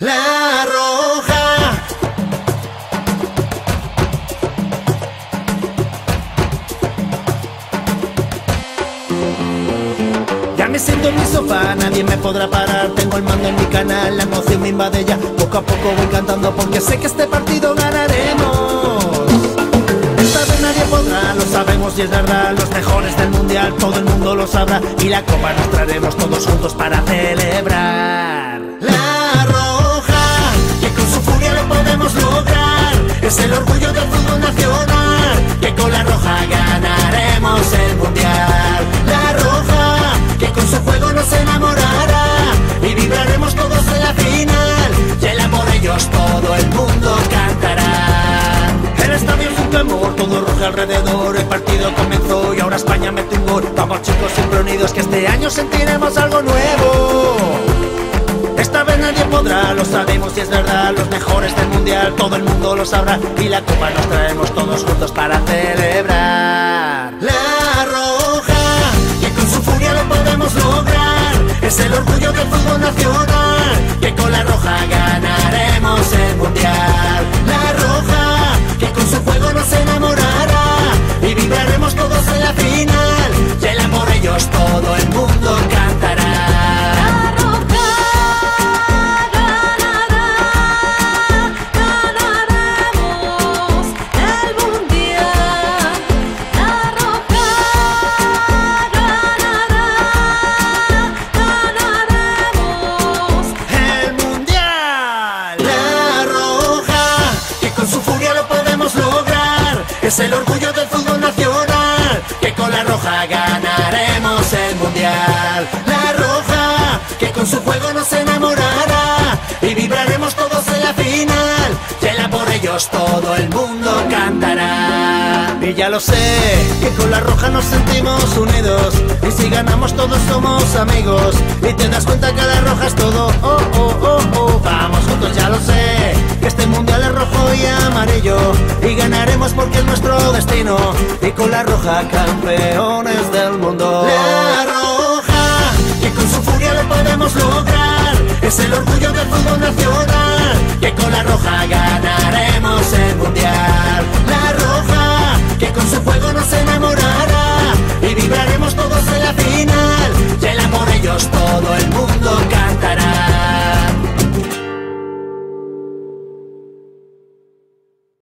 La roja. Ya me siento en mi sofá, nadie me podrá parar. Tengo el mando en mi canal, la emoción me invade ya. Poco a poco voy cantando porque sé que este partido ganaremos. Esta vez nadie podrá, lo sabemos y es verdad. Los mejores del mundial, todo el mundo lo sabrá. Y la copa nos traeremos todos juntos para celebrar. España mete un. Vamos chicos siempre unidos que este año sentiremos algo nuevo. Esta vez nadie podrá, lo sabemos y es verdad. Los mejores del mundial, todo el mundo lo sabrá. Y la copa nos traemos todos juntos para celebrar. Es el orgullo del fútbol nacional, que con la roja ganaremos el mundial. La roja, que con su juego nos enamorará. Y vibraremos todos en la final. El por ellos todo el mundo cantará. Y ya lo sé, que con la roja nos sentimos unidos. Y si ganamos todos somos amigos. Y te das cuenta que la roja es todo. Oh, oh, oh, oh. Vamos juntos, ya lo sé. Porque es nuestro destino. Y con la roja campeones del mundo. La roja, que con su furia lo podemos lograr. Es el orgullo del fútbol nacional. Que con la roja gana